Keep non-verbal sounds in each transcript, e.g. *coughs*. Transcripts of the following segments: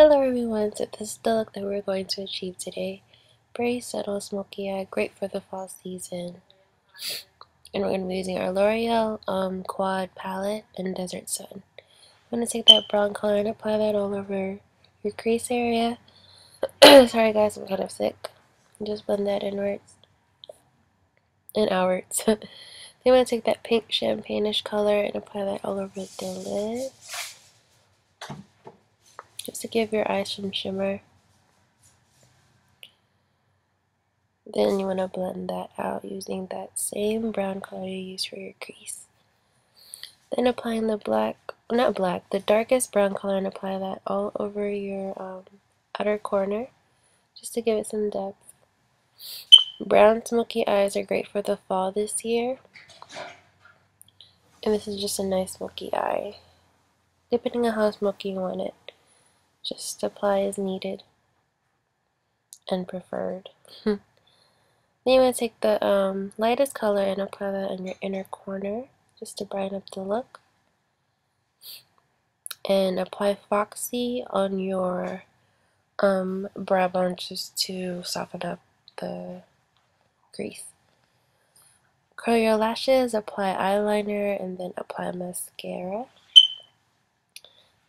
Hello everyone, so this is the look that we're going to achieve today. Very subtle smoky eye, great for the fall season. And we're going to be using our L'Oreal um, Quad Palette and Desert Sun. I'm going to take that brown color and apply that all over your crease area. *coughs* Sorry guys, I'm kind of sick. Just blend that inwards and outwards. *laughs* then I'm going to take that pink champagne-ish color and apply that all over the lid just to give your eyes some shimmer. Then you want to blend that out using that same brown color you use for your crease. Then applying the black, not black, the darkest brown color and apply that all over your um, outer corner just to give it some depth. Brown smoky eyes are great for the fall this year. And this is just a nice smoky eye. Depending on how smoky you want it. Just apply as needed and preferred. then you want to take the um, lightest color and apply that in your inner corner just to brighten up the look. And apply Foxy on your um, brow bone just to soften up the crease. Curl your lashes, apply eyeliner, and then apply mascara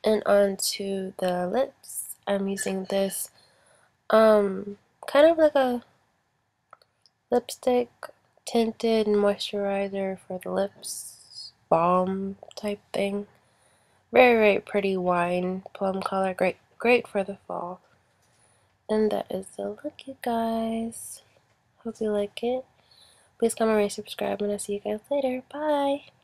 and onto the lips. I'm using this um kind of like a lipstick tinted moisturizer for the lips balm type thing. Very very pretty wine plum color great great for the fall. And that is the look you guys. Hope you like it. Please comment rate subscribe and i'll see you guys later. Bye